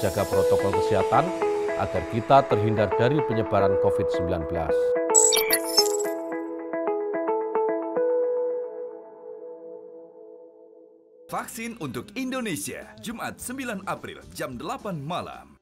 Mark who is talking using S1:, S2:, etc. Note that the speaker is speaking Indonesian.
S1: jaga protokol kesehatan agar kita terhindar dari penyebaran COVID-19.
S2: Vaksin untuk Indonesia, Jumat 9 April jam 8 malam.